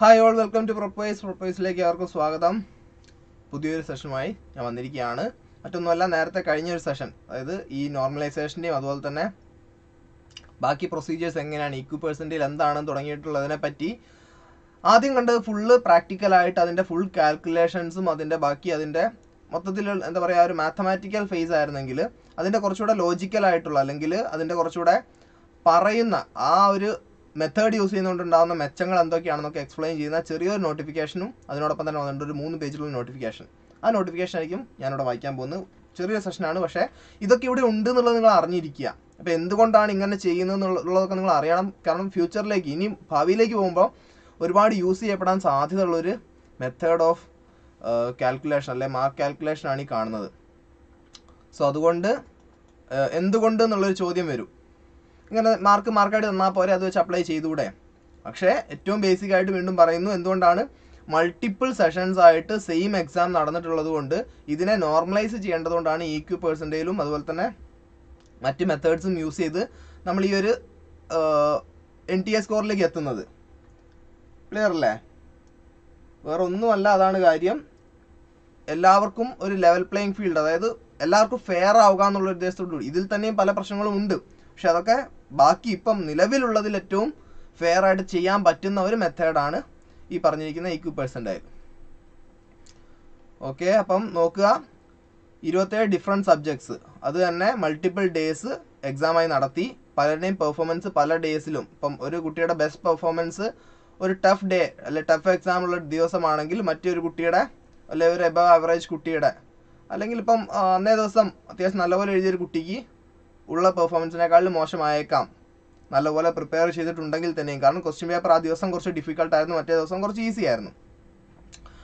Hi all welcome to പ്രൊപ്പൈസ് പ്രൊപ്പൈസിലേക്ക് ആർക്കും സ്വാഗതം. പുതിയൊരു സെഷനുമായി ഞാൻ വന്നിരിക്കുകയാണ്. മറ്റൊന്നുമല്ല നേരത്തെ കഴിഞ്ഞ ഒരു സെഷൻ അതായത് ഈ നോർമലൈസേഷന്റെയും അതുപോലെ തന്നെ ബാക്കി പ്രൊസീജിയേഴ്സ് എങ്ങനെയാണ് ഇക്വി പെർസെന്റിൽ എന്താണ് തുടങ്ങിയിട്ടുള്ളതിനെ പറ്റി ആദ്യം കണ്ടത് ഫുള്ള് പ്രാക്ടിക്കലായിട്ട് അതിന്റെ ഫുൾ കാൽക്കുലേഷൻസും അതിന്റെ ബാക്കി അതിന്റെ മൊത്തത്തിൽ എന്താ പറയുക ഒരു മാത്തമാറ്റിക്കൽ ഫേസ് ആയിരുന്നെങ്കിൽ അതിന്റെ കുറച്ചുകൂടെ ലോജിക്കലായിട്ടുള്ള അല്ലെങ്കിൽ അതിന്റെ കുറച്ചുകൂടെ പറയുന്ന ആ ഒരു മെത്തേഡ് യൂസ് ചെയ്യുന്നതുകൊണ്ടുണ്ടാകുന്ന മെച്ചങ്ങൾ എന്തൊക്കെയാണെന്നൊക്കെ എക്സ്പ്ലെയിൻ ചെയ്യുന്ന ചെറിയൊരു നോട്ടിഫിക്കേഷനും അതിനോടൊപ്പം തന്നെ വന്നിട്ടുണ്ട് ഒരു മൂന്ന് പേജിലുള്ള നോട്ടിഫിക്കേഷൻ ആ നോട്ടിഫിക്കേഷൻ ആയിരിക്കും ഞാനിവിടെ വായിക്കാൻ പോകുന്നത്. ചെറിയ സെഷനാണ് പക്ഷേ ഇതൊക്കെ ഇവിടെ ഉണ്ട് എന്നുള്ളത് നിങ്ങൾ അറിഞ്ഞിരിക്കുക. അപ്പോൾ എന്തുകൊണ്ടാണ് ഇങ്ങനെ ചെയ്യുന്നത് എന്നുള്ളതൊക്കെ നിങ്ങൾ അറിയണം. കാരണം ഫ്യൂച്ചറിലേക്ക് ഇനി ഭാവിയിലേക്ക് പോകുമ്പോൾ ഒരുപാട് യൂസ് ചെയ്യപ്പെടാൻ സാധ്യതയുള്ളൊരു മെത്തേഡ് ഓഫ് കാൽക്കുലേഷൻ അല്ലെ? മാർക്ക് കാൽക്കുലേഷൻ ആണ് ഈ കാണുന്നത്. സോ അതുകൊണ്ട് എന്തുകൊണ്ട് എന്നുള്ളൊരു ചോദ്യം വരും. ഇങ്ങനെ മാർക്ക് മാർക്കായിട്ട് തന്നാൽ പോരെ അത് വെച്ച് അപ്ലൈ ചെയ്തുകൂടെ? പക്ഷേ ഏറ്റവും ബേസിക് ആയിട്ട് വീണ്ടും പറയുന്നു എന്തുകൊണ്ടാണ് മൾട്ടിപ്പിൾ സെഷൻസ് ആയിട്ട് സെയിം എക്സാം നടന്നിട്ടുള്ളത് കൊണ്ട് ഇതിനെ നോർമലൈസ് ചെയ്യേണ്ടതുകൊണ്ടാണ് ഇ ക്യു പേഴ്സന്റേജിലും അതുപോലെ തന്നെ മറ്റ് മെത്തേഡ്സും യൂസ് ചെയ്ത് നമ്മൾ ഈ ഒരു എൻ ടി എ സ്കോറിലേക്ക് എത്തുന്നത്. ക്ലിയർ അല്ലേ? വേറെ ഒന്നുമല്ല അതാണ് കാര്യം. എല്ലാവർക്കും ഒരു ലെവൽ പ്ലേയിങ് ഫീൽഡ് അതായത് എല്ലാവർക്കും ഫെയർ ആവുക എന്നുള്ള ഉദ്ദേശത്തോടു കൂടി ഇതിൽ തന്നെയും പല പ്രശ്നങ്ങളും ഉണ്ട്. പക്ഷെ അതൊക്കെ ബാക്കി ഇപ്പം നിലവിലുള്ളതിൽ ഏറ്റവും ഫെയർ ആയിട്ട് ചെയ്യാൻ പറ്റുന്ന ഒരു മെത്തേഡാണ് ഈ പറഞ്ഞിരിക്കുന്ന ഇക്യു പെർസെന്റേജ് ഓക്കെ അപ്പം നോക്കുക. ഇരുപത്തേഴ് ഡിഫറെന്റ് സബ്ജക്ട്സ് അത് തന്നെ മൾട്ടിപ്പിൾ ഡേയ്സ് എക്സാമായി നടത്തി. പലരുടെയും പെർഫോമൻസ് പല ഡേയ്സിലും ഇപ്പം ഒരു കുട്ടിയുടെ ബെസ്റ്റ് പെർഫോമൻസ് ഒരു ടഫ് ഡേ അല്ലെ ടഫ് എക്സാം ഉള്ള ദിവസമാണെങ്കിൽ മറ്റൊരു കുട്ടിയുടെ അല്ലെ ഒരു എബവ് ആവറേജ് കുട്ടിയുടെ അല്ലെങ്കിൽ ഇപ്പം അന്നേ ദിവസം അത്യാവശ്യം നല്ലപോലെ എഴുതിയൊരു കുട്ടിക്ക് ഉള്ള പെർഫോമൻസിനേക്കാളും മോശമായേക്കാം. നല്ലപോലെ പ്രിപ്പയർ ചെയ്തിട്ടുണ്ടെങ്കിൽ തന്നെയും. കാരണം ക്വസ്റ്റ്യൻ പേപ്പർ ആ ദിവസം കുറച്ച് ഡിഫിക്കൽട്ടായിരുന്നു മറ്റേ ദിവസം കുറച്ച് ഈസി ആയിരുന്നു.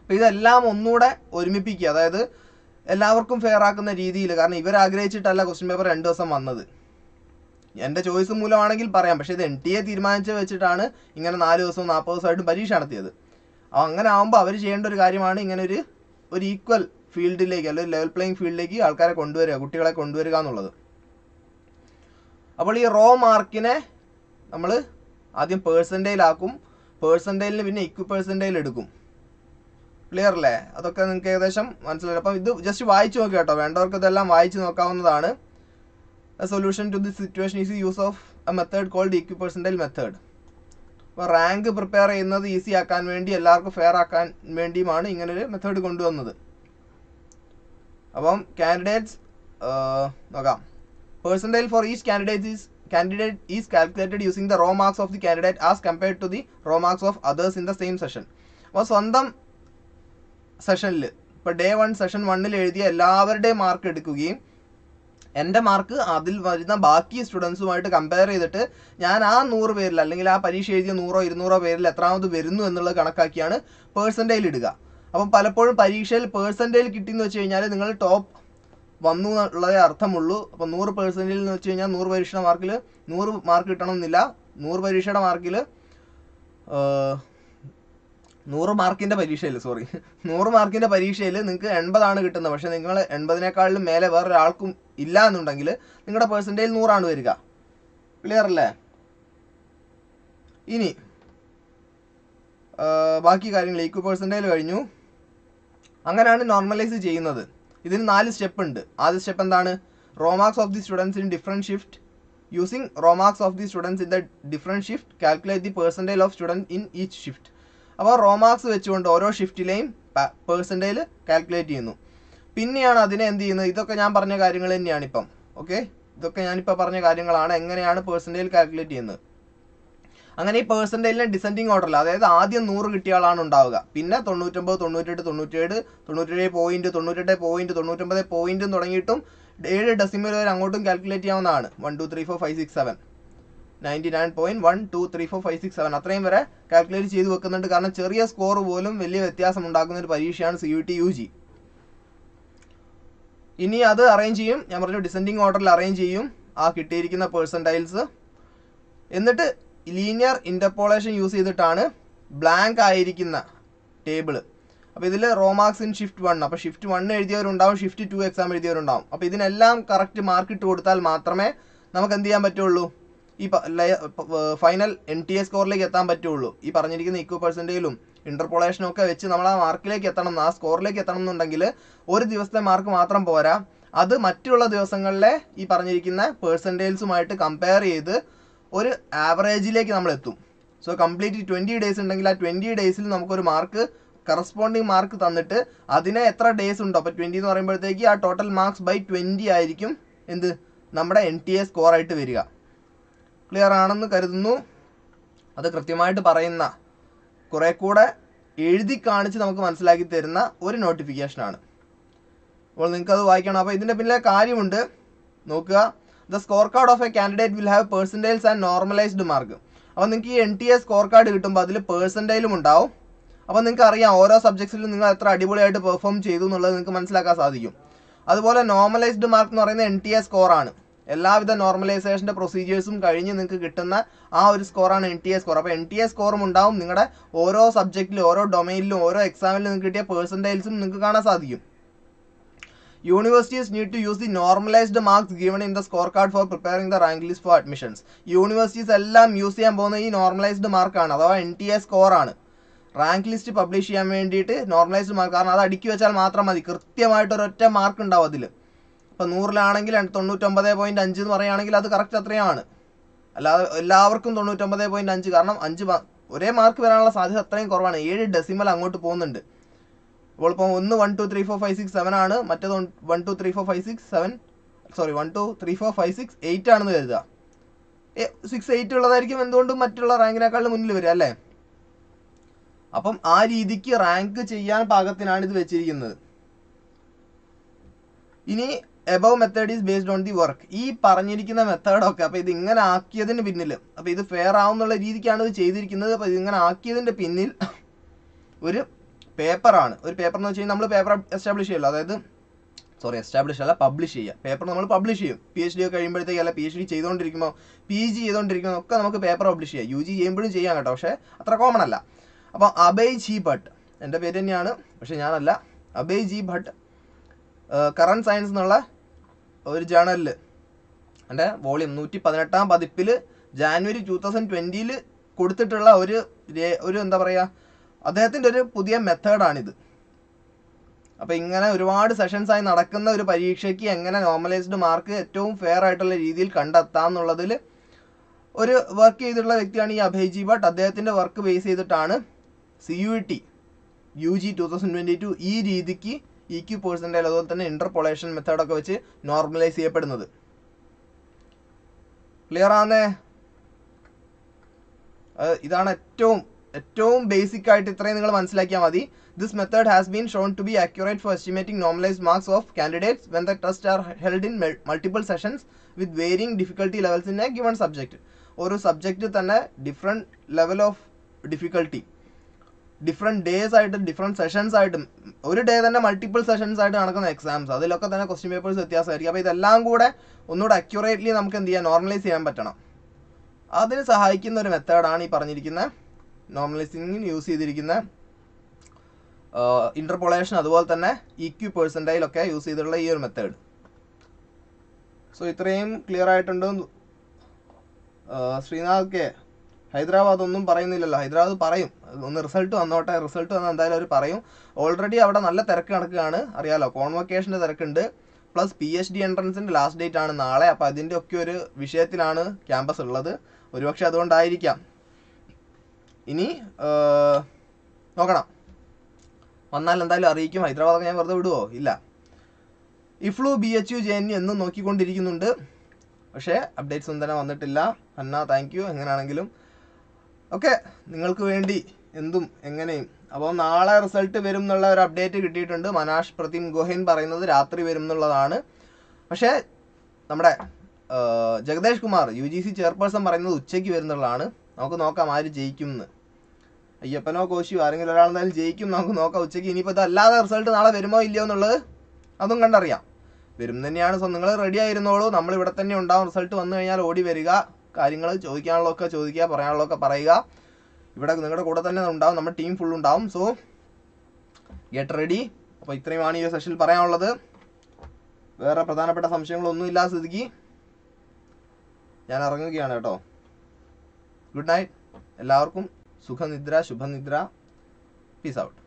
അപ്പോൾ ഇതെല്ലാം ഒന്നുകൂടെ ഒരുമിപ്പിക്കുക. അതായത് എല്ലാവർക്കും ഫെയർ ആക്കുന്ന രീതിയിൽ. കാരണം ഇവർ ആഗ്രഹിച്ചിട്ടല്ല ക്വസ്റ്റ്യൻ പേപ്പർ രണ്ട് ദിവസം വന്നത്. എന്റെ ചോയ്സ് മൂലമാണെങ്കിൽ പറയാം. പക്ഷേ ഇത് എൻ ടി എ തീരുമാനിച്ച് വെച്ചിട്ടാണ് ഇങ്ങനെ നാല് ദിവസവും നാൽപ്പത് ദിവസമായിട്ടും പരീക്ഷ നടത്തിയത്. അപ്പോൾ അങ്ങനെ ആകുമ്പോൾ അവർ ചെയ്യേണ്ട ഒരു കാര്യമാണ് ഇങ്ങനെ ഒരു ഒരു ഈക്വൽ ഫീൽഡിലേക്ക് അല്ലെങ്കിൽ ലെവൽ പ്ലേയിങ് ഫീൽഡിലേക്ക് ആൾക്കാരെ കൊണ്ടുവരിക കുട്ടികളെ കൊണ്ടുവരിക എന്നുള്ളത്. അപ്പോൾ ഈ റോ മാർക്കിനെ നമ്മൾ ആദ്യം പേഴ്സന്റേജിലാക്കും പേഴ്സന്റേജിൽ പിന്നെ ഇക്വി പേഴ്സന്റേജിൽ എടുക്കും. ക്ലിയർ അല്ലേ? അതൊക്കെ നിങ്ങൾക്ക് ഏകദേശം മനസ്സിലായി. അപ്പം ഇത് ജസ്റ്റ് വായിച്ചു നോക്കുക കേട്ടോ. വേണ്ടവർക്ക് ഇതെല്ലാം വായിച്ച് നോക്കാവുന്നതാണ്. Solution to this situation is use of a method called equi percentage method അപ്പോൾ റാങ്ക് പ്രിപ്പയർ ചെയ്യുന്നത് ഈസി ആക്കാൻ വേണ്ടി എല്ലാവർക്കും ഫെയർ ആക്കാൻ വേണ്ടിയുമാണ് ഇങ്ങനൊരു മെത്തേഡ് കൊണ്ടുവന്നത്. അപ്പം കാൻഡിഡേറ്റ്സ് നോക്കാം. Percentile for each candidate is candidate is calculated using the raw marks of the candidate as compared to the raw marks of others in the same session അപ്പോൾ സ്വന്തം സെഷനിൽ ഇപ്പോൾ ഡേ വൺ സെഷൻ വണ്ണിൽ എഴുതിയ എല്ലാവരുടെയും mark എടുക്കുകയും എന്റെ mark അതിൽ വരുന്ന ബാക്കി സ്റ്റുഡൻസുമായിട്ട് കമ്പയർ ചെയ്തിട്ട് ഞാൻ ആ നൂറ് പേരിൽ അല്ലെങ്കിൽ ആ പരീക്ഷ എഴുതിയ നൂറോ ഇരുന്നൂറോ പേരിൽ എത്രാമത് വരുന്നു എന്നുള്ളത് കണക്കാക്കിയാണ് പേഴ്സന്റേജിൽ ഇടുക. അപ്പം പലപ്പോഴും പരീക്ഷയിൽ പേഴ്സന്റേജിൽ കിട്ടിയെന്ന് വെച്ച് കഴിഞ്ഞാൽ നിങ്ങൾ ടോപ്പ് വന്നു എന്നുള്ളതേ അർത്ഥമുള്ളൂ. അപ്പോൾ നൂറ് പേഴ്സന്റിൽ എന്ന് വെച്ച് കഴിഞ്ഞാൽ നൂറ് പരീക്ഷയുടെ മാർക്കിൽ നൂറ് മാർക്ക് കിട്ടണമെന്നില്ല. നൂറ് പരീക്ഷയുടെ മാർക്കിൽ നൂറ് മാർക്കിന്റെ പരീക്ഷയിൽ സോറി നൂറ് മാർക്കിന്റെ പരീക്ഷയിൽ നിങ്ങൾക്ക് എൺപതാണ് കിട്ടുന്നത്. പക്ഷേ നിങ്ങൾ എൺപതിനേക്കാളിലും മേലെ വേറൊരാൾക്കും ഇല്ല എന്നുണ്ടെങ്കിൽ നിങ്ങളുടെ പേഴ്സന്റേജിൽ നൂറാണ് വരിക. ക്ലിയർ അല്ലേ? ഇനി ബാക്കി കാര്യങ്ങൾ ഈക്വൽ പേഴ്സന്റേജ് കഴിഞ്ഞു. അങ്ങനെയാണ് നോർമലൈസ് ചെയ്യുന്നത്. ഇതിന് നാല് സ്റ്റെപ്പ് ഉണ്ട്. ആദ്യ സ്റ്റെപ്പ് എന്താണ്? Raw marks of the students in different shift using raw marks of the students in the different shift calculate the percentage of student in each shift അപ്പോൾ raw marks വെച്ചുകൊണ്ട് ഓരോ ഷിഫ്റ്റിലെയും പേഴ്സന്റേജ് കാൽക്കുലേറ്റ് ചെയ്യുന്നു. പിന്നെയാണ് അതിനെ എന്ത് ചെയ്യുന്നത്? ഇതൊക്കെ ഞാൻ പറഞ്ഞ കാര്യങ്ങൾ തന്നെയാണ് ഇപ്പം. ഓക്കെ ഇതൊക്കെ ഞാനിപ്പോൾ പറഞ്ഞ കാര്യങ്ങളാണ്. എങ്ങനെയാണ് പേഴ്സന്റേജ് കാൽക്കുലേറ്റ് ചെയ്യുന്നത്? അങ്ങനെ ഈ പേഴ്സന്റേജിലെ ഡിസെൻഡിങ് ഓർഡറിൽ അതായത് ആദ്യം നൂറ് കിട്ടിയ ആളാണ് ഉണ്ടാവുക. പിന്നെ തൊണ്ണൂറ്റൊമ്പത് തൊണ്ണൂറ്റെട്ട് തൊണ്ണൂറ്റേഴ് തൊണ്ണൂറ്റേഴ് പോയിന്റ് തൊണ്ണൂറ്റെട്ട് പോയിന്റ് തൊണ്ണൂറ്റൊമ്പത് പോയിന്റും തുടങ്ങിയിട്ടും ഏഴ് ഡെസിമൽ വരെ അങ്ങോട്ടും കാൽക്കുലേറ്റ് ചെയ്യാവുന്നതാണ്. One two three four five six seven ninety nine point one two three four five six seven അത്രയും വരെ കാൽക്കുലേറ്റ് ചെയ്ത് വെക്കുന്നുണ്ട്. കാരണം ചെറിയ സ്കോർ പോലും വലിയ വ്യത്യാസം ഉണ്ടാക്കുന്ന ഒരു പരീക്ഷയാണ് C U T U G ഇനി അത് അറേഞ്ച് ചെയ്യും. ഞാൻ പറഞ്ഞു ഡിസെൻഡിങ് ഓർഡറിൽ അറേഞ്ച് ചെയ്യും ആ കിട്ടിയിരിക്കുന്ന പേഴ്സന്റൈൽസ് എന്നിട്ട് ലീനിയർ ഇന്റർപോളേഷൻ യൂസ് ചെയ്തിട്ടാണ് ബ്ലാങ്ക് ആയിരിക്കുന്ന ടേബിൾ അപ്പോൾ ഇതിൽ raw marks in shift one അപ്പോൾ ഷിഫ്റ്റ് വൺ എഴുതിയവരുണ്ടാവും ഷിഫ്റ്റ് ടു എക്സാം എഴുതിയവരുണ്ടാവും. അപ്പോൾ ഇതിനെല്ലാം കറക്റ്റ് മാർക്ക് ഇട്ട് കൊടുത്താൽ മാത്രമേ നമുക്ക് എന്ത് ചെയ്യാൻ പറ്റുള്ളൂ? ഈ ഫൈനൽ എൻ ടി എ സ്കോറിലേക്ക് എത്താൻ പറ്റുള്ളൂ. ഈ പറഞ്ഞിരിക്കുന്ന ഇക്വ പെർസെന്റേജിലും ഇന്റർപോളേഷനും ഒക്കെ വെച്ച് നമ്മൾ ആ മാർക്കിലേക്ക് എത്തണം. ആ സ്കോറിലേക്ക് എത്തണം എന്നുണ്ടെങ്കിൽ ഒരു ദിവസത്തെ മാർക്ക് മാത്രം പോരാ. അത് മറ്റുള്ള ദിവസങ്ങളിലെ ഈ പറഞ്ഞിരിക്കുന്ന പേഴ്സന്റേജുമായിട്ട് കമ്പയർ ചെയ്ത് ഒരു ആവറേജിലേക്ക് നമ്മൾ എത്തും സോ കംപ്ലീറ്റ് ട്വന്റി ഡേയ്സ് ഉണ്ടെങ്കിൽ ആ ട്വന്റി ഡേയ്സിൽ നമുക്കൊരു മാർക്ക് കറസ്പോണ്ടിങ് മാർക്ക് തന്നിട്ട് അതിനെ എത്ര ഡേയ്സ് ഉണ്ടോ? അപ്പോൾ ട്വന്റി എന്ന് പറയുമ്പോഴത്തേക്ക് ആ ടോട്ടൽ മാർക്സ് ബൈ ട്വന്റി ആയിരിക്കും എന്ത്? നമ്മുടെ എൻ ടി എ സ്കോർ ആയിട്ട് വരിക. ക്ലിയർ ആണെന്ന് കരുതുന്നു. അത് കൃത്യമായിട്ട് പറയുന്ന കുറെ കൂടെ എഴുതി കാണിച്ച് നമുക്ക് മനസ്സിലാക്കി തരുന്ന ഒരു നോട്ടിഫിക്കേഷനാണ് അപ്പോൾ നിങ്ങൾക്കത് വായിക്കണം. അപ്പോൾ ഇതിന്റെ പിന്നിലെ കാര്യമുണ്ട്. നോക്കുക. The score card of a candidate will have percentage and normalised mark അപ്പോൾ നിങ്ങൾക്ക് ഈ N T A score card കിട്ടുമ്പോൾ അതിൽ പേഴ്സന്റേലും ഉണ്ടാവും. അപ്പോൾ നിങ്ങൾക്ക് അറിയാം ഓരോ സബ്ജക്ട്സിലും നിങ്ങൾ എത്ര അടിപൊളിയായിട്ട് പെർഫോം ചെയ്തു എന്നുള്ളത് നിങ്ങൾക്ക് മനസ്സിലാക്കാൻ സാധിക്കും. അതുപോലെ നോർമലൈസ്ഡ് മാർക്ക് എന്ന് പറയുന്നത് എൻ ടി എ സ്കോറാണ് എല്ലാവിധ നോർമലൈസേഷന്റെ പ്രൊസീജിയേഴ്സും കഴിഞ്ഞ് നിങ്ങൾക്ക് കിട്ടുന്ന ആ ഒരു സ്കോറാണ് എൻ ടി എ സ്കോർ അപ്പോൾ എൻ ടി എ സ്കോറും ഉണ്ടാവും. നിങ്ങളുടെ ഓരോ സബ്ജക്റ്റിലും ഓരോ ഡൊമൈനിലും ഓരോ എക്സാമിലും നിങ്ങൾക്ക് കിട്ടിയ പേഴ്സന്റേജും നിങ്ങൾക്ക് കാണാൻ സാധിക്കും. Universities need to use the normalised marks given in the score card for preparing the rank list for admissions universities എല്ലാം യൂസ് ചെയ്യാൻ പോകുന്ന ഈ നോർമലൈസ്ഡ് മാർക്കാണ് അഥവാ എൻ ടി എ സ്കോറാണ് റാങ്ക് ലിസ്റ്റ് പബ്ലിഷ് ചെയ്യാൻ വേണ്ടിയിട്ട് നോർമലൈസ്ഡ് മാർക്ക് കാരണം അത് അടുക്കി വെച്ചാൽ മാത്രം മതി. കൃത്യമായിട്ട് ഒരൊറ്റ മാർക്ക് ഉണ്ടാവും അതിൽ ഇപ്പോൾ നൂറിലാണെങ്കിൽ തൊണ്ണൂറ്റൊമ്പത് പോയിന്റ് അഞ്ച് എന്ന് പറയുകയാണെങ്കിൽ അത് കറക്റ്റ് അത്രയാണ്. അല്ലാതെ എല്ലാവർക്കും തൊണ്ണൂറ്റൊമ്പത് പോയിന്റ് അഞ്ച് കാരണം അഞ്ച് ഒരേ മാർക്ക് വരാനുള്ള സാധ്യത അത്രയും കുറവാണ്. ഏഴ് ഡെസിമൽ അങ്ങോട്ട് പോകുന്നുണ്ട്. ഇപ്പോൾ ഇപ്പം ഒന്ന് one two three four five six seven ആണ്. മറ്റേത് one two three four five six seven sorry one two three four five six eight ആണെന്ന് കരുതുക. സിക്സ് എയ്റ്റ് ഉള്ളതായിരിക്കും എന്തുകൊണ്ടും മറ്റുള്ള റാങ്കിനേക്കാളും മുന്നിൽ വരിക അല്ലേ? അപ്പം ആ രീതിക്ക് റാങ്ക് ചെയ്യാൻ പാകത്തിനാണ് ഇത് വെച്ചിരിക്കുന്നത്. ഇനി above method is based on the work ഈ പറഞ്ഞിരിക്കുന്ന മെത്തേഡൊക്കെ അപ്പോൾ ഇത് ഇങ്ങനെ ആക്കിയതിന് പിന്നിൽ അപ്പോൾ ഇത് ഫെയർ ആവുന്നുള്ള രീതിക്കാണ് ഇത് ചെയ്തിരിക്കുന്നത്. അപ്പോൾ ഇങ്ങനെ ആക്കിയതിന്റെ പിന്നിൽ ഒരു പേപ്പറാണ്. ഒരു പേപ്പർ എന്ന് വെച്ച് കഴിഞ്ഞാൽ നമ്മൾ പേപ്പർ എസ്റ്റാബ്ലിഷ് ചെയ്യല്ലോ. അതായത് സോറി എസ്റ്റാബ്ലിഷ് അല്ല പബ്ലിഷ് ചെയ്യുക. പേപ്പർ നമ്മൾ പബ്ലിഷ് ചെയ്യും. പി എച്ച് ഡി ഒക്കെ കഴിയുമ്പോഴത്തേക്ക് അല്ല പി എച്ച് ഡി ചെയ്തുകൊണ്ടിരിക്കുമ്പോൾ പി ജി ചെയ്തുകൊണ്ടിരിക്കുമ്പോൾ ഒക്കെ നമുക്ക് പേപ്പർ പബ്ലിഷ് ചെയ്യാം. യു ജി ചെയ്യുമ്പോഴും ചെയ്യാം കേട്ടോ പക്ഷേ അത്ര കോമൺ അല്ല. അപ്പോൾ അബയ് ജി ഭട്ട് എന്റെ പേര് തന്നെയാണ് പക്ഷേ ഞാനല്ല. Abhay G Bhat current science എന്നുള്ള ഒരു ജേണലിൽ എന്റെ വോളിയം നൂറ്റി പതിനെട്ടാം പതിപ്പിൽ ജാനുവരി ടു തൗസൻഡ് ട്വന്റിയിൽ കൊടുത്തിട്ടുള്ള ഒരു ഒരു എന്താ പറയുക അദ്ദേഹത്തിന്റെ ഒരു പുതിയ മെത്തേഡാണിത്. അപ്പോൾ ഇങ്ങനെ ഒരുപാട് സെഷൻസ് ആയി നടക്കുന്ന ഒരു പരീക്ഷയ്ക്ക് എങ്ങനെ നോർമലൈസ്ഡ് മാർക്ക് ഏറ്റവും ഫെയർ ആയിട്ടുള്ള രീതിയിൽ കണ്ടെത്താം എന്നുള്ളതിൽ ഒരു വർക്ക് ചെയ്തിട്ടുള്ള വ്യക്തിയാണ് ഈ അഭയ്ജി ഭട്ട്. അദ്ദേഹത്തിന്റെ വർക്ക് ബേസ് ചെയ്തിട്ടാണ് C U T U G two thousand twenty two ഈ രീതിക്ക് ഇ ക്യു പേഴ്സന്റെ അതുപോലെ തന്നെ ഇന്റർപൊളേഷൻ മെത്തേഡൊക്കെ വെച്ച് നോർമലൈസ് ചെയ്യപ്പെടുന്നത്. ക്ലിയർ ആണേ ഇതാണ് ഏറ്റവും ഏറ്റവും ബേസിക് ആയിട്ട് ഇത്രയും നിങ്ങൾ മനസ്സിലാക്കിയാൽ മതി. This method has been shown to be accurate for estimating normalise marks of candidates when the test are held in multiple sessions with varying difficulty levels in a given subject ഒരു subject തന്നെ different level of difficulty different days ആയിട്ടും different sessions ആയിട്ടും ഒരു day തന്നെ multiple sessions ആയിട്ട് നടക്കുന്ന exams അതിലൊക്കെ തന്നെ ക്വസ്റ്റ്യൻ പേപ്പേഴ്സ് വ്യത്യാസമായിരിക്കും. അപ്പോൾ ഇതെല്ലാം കൂടെ ഒന്നുകൂടെ അക്യുറേറ്റ്ലി നമുക്ക് എന്ത് ചെയ്യാം നോർമലൈസ് ചെയ്യാൻ പറ്റണം. അതിന് സഹായിക്കുന്ന ഒരു മെത്തേഡാണ് ഈ പറഞ്ഞിരിക്കുന്ന. നോർമലൈസിങ്ങിന് യൂസ് ചെയ്തിരിക്കുന്ന ഇന്റർപൊളേഷൻ അതുപോലെ തന്നെ ഇക്യു പേഴ്സന്റൈലൊക്കെ യൂസ് ചെയ്തിട്ടുള്ള ഈ ഒരു മെത്തേഡ് സോ ഇത്രയും ക്ലിയർ ആയിട്ടുണ്ട്. ശ്രീനാഥ് കെ ഹൈദരാബാദ് ഒന്നും പറയുന്നില്ലല്ലോ. ഹൈദരാബാദ് പറയും. ഒന്ന് റിസൾട്ട് വന്നോട്ടെ. റിസൾട്ട് വന്നാൽ എന്തായാലും അവർ പറയും. ഓൾറെഡി അവിടെ നല്ല തിരക്ക് നടക്കുകയാണ്. അറിയാലോ കോൺവൊക്കേഷന്റെ തിരക്കുണ്ട്. പ്ലസ് പി എച്ച് ഡി എൻട്രൻസിന്റെ ലാസ്റ്റ് ഡേറ്റ് ആണ് നാളെ. അപ്പോൾ അതിന്റെ ഒക്കെ ഒരു വിഷയത്തിലാണ് ക്യാമ്പസ് ഉള്ളത്. ഒരുപക്ഷെ അതുകൊണ്ടായിരിക്കാം. ഇനി നോക്കണം. വന്നാൽ എന്തായാലും അറിയിക്കും. ഹൈദരാബാദ് ഞാൻ വെറുതെ വിടുവോ? ഇല്ല. EFLU B H U J N U എന്നും നോക്കിക്കൊണ്ടിരിക്കുന്നുണ്ട്. പക്ഷേ അപ്ഡേറ്റ്സ് ഒന്നും തന്നെ വന്നിട്ടില്ല. അന്ന താങ്ക് യു എങ്ങനെയാണെങ്കിലും. ഓക്കെ നിങ്ങൾക്ക് വേണ്ടി എന്തും എങ്ങനെയും. അപ്പോൾ നാളെ റിസൾട്ട് വരും എന്നുള്ള ഒരു അപ്ഡേറ്റ് കിട്ടിയിട്ടുണ്ട്. മനാഷ് പ്രതിം ഗോഹൻ പറയുന്നത് രാത്രി വരും എന്നുള്ളതാണ്. പക്ഷേ നമ്മുടെ Jagadesh Kumar U G C chairperson പറയുന്നത് ഉച്ചയ്ക്ക് വരുന്നുള്ളതാണ് നമുക്ക് നോക്കാം ആര് ജയിക്കും എന്ന് അയ്യപ്പനോ കോശിയോ ആരെങ്കിലും ഒരാൾ എന്തായാലും ജയിക്കും നമുക്ക് നോക്കാം. ഉച്ചയ്ക്ക് ഇനിയിപ്പോൾ ഇതല്ലാതെ റിസൾട്ട് നാളെ വരുമോ ഇല്ലയോ എന്നുള്ളത് അതും കണ്ടറിയാം. വരും തന്നെയാണ്. നിങ്ങൾ റെഡി ആയിരുന്നോളൂ. നമ്മൾ ഇവിടെ തന്നെ ഉണ്ടാവും. റിസൾട്ട് വന്നു കഴിഞ്ഞാൽ ഓടി വരിക. കാര്യങ്ങൾ ചോദിക്കാനുള്ളതൊക്കെ ചോദിക്കുക പറയാനുള്ളതൊക്കെ പറയുക. ഇവിടെ നിങ്ങളുടെ കൂടെ തന്നെ ഉണ്ടാവും. നമ്മുടെ ടീം ഫുൾ ഉണ്ടാവും. സോ ഗെറ്റ് റെഡി അപ്പോൾ ഇത്രയുമാണ് ഈ സെഷനിൽ പറയാനുള്ളത്. വേറെ പ്രധാനപ്പെട്ട സംശയങ്ങളൊന്നും ഇല്ലാ സ്ഥിതിക്ക് ഞാൻ ഇറങ്ങുകയാണ് കേട്ടോ. ഗുഡ് നൈറ്റ് എല്ലാവർക്കും सुख निद्रा शुभ निद्रा पीस आउट